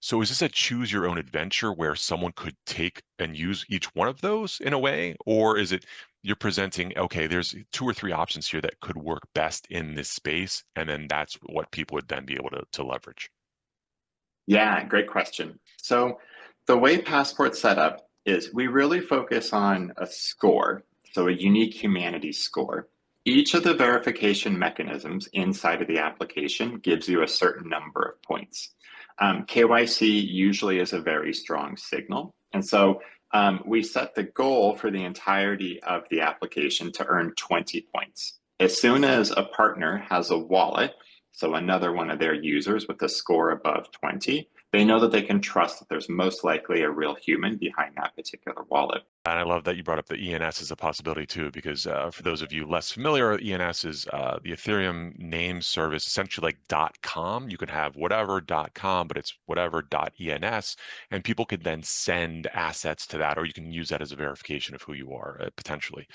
So is this a choose your own adventure where someone could take and use each one of those in a way? Or is it you're presenting, okay, there's two or three options here that could work best in this space, and then that's what people would then be able to, to leverage? Yeah, great question. So the way Passport's set up is we really focus on a score, so a unique humanities score. Each of the verification mechanisms inside of the application gives you a certain number of points. Um, KYC usually is a very strong signal. And so um, we set the goal for the entirety of the application to earn 20 points. As soon as a partner has a wallet, so another one of their users with a score above 20, they know that they can trust that there's most likely a real human behind that particular wallet. And I love that you brought up the ENS as a possibility too, because uh, for those of you less familiar, ENS is uh, the Ethereum name service, essentially like .com. You can have whatever .com, but it's whatever .ens, and people could then send assets to that, or you can use that as a verification of who you are uh, potentially.